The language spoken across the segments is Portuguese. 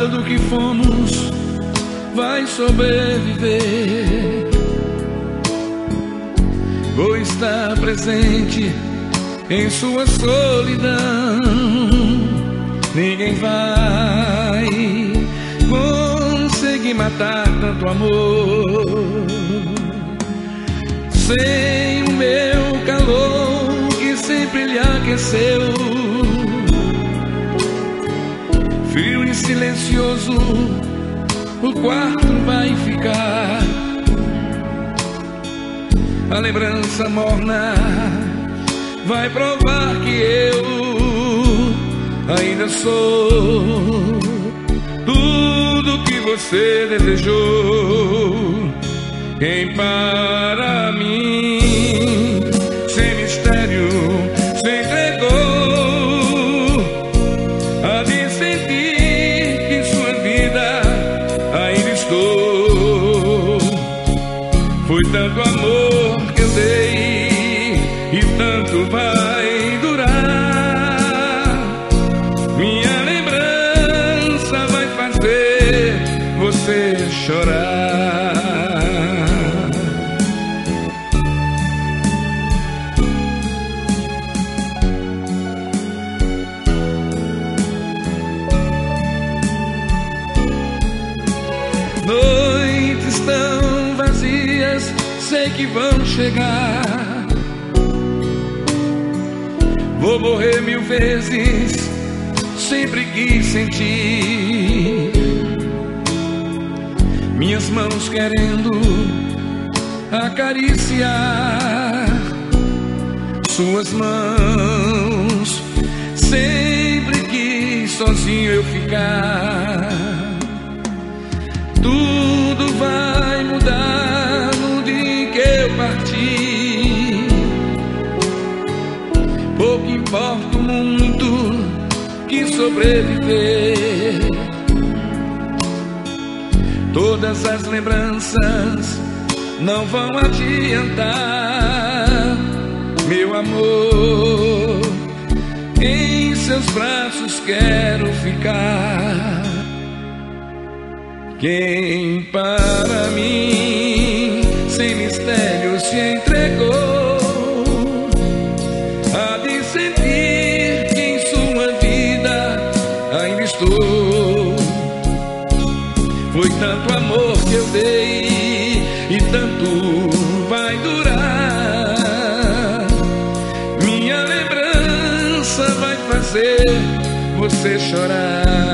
Nada do que fomos vai sobreviver. Vou estar presente em sua solidão. Ninguém vai conseguir matar tanto amor. Sem o meu calor que sempre lhe aqueceu. Silencioso, o quarto vai ficar. A lembrança morna vai provar que eu ainda sou tudo que você desejou. Quem para mim, tanto amor que eu dei e tanto vai durar. Minha lembrança vai fazer você chorar. Sei que vão chegar. Vou morrer mil vezes, sempre quis sentir. Minhas mãos querendo acariciar suas mãos. Sempre quis sozinho eu ficar. Sobreviver. Todas as lembranças não vão adiantar, meu amor. Em seus braços quero ficar. Quem para mim, sem mistério, dei e tanto vai durar. Minha lembrança vai fazer você chorar.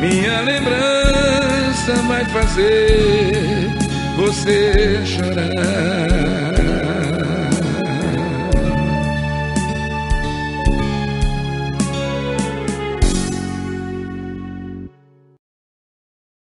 Minha lembrança vai fazer você chorar.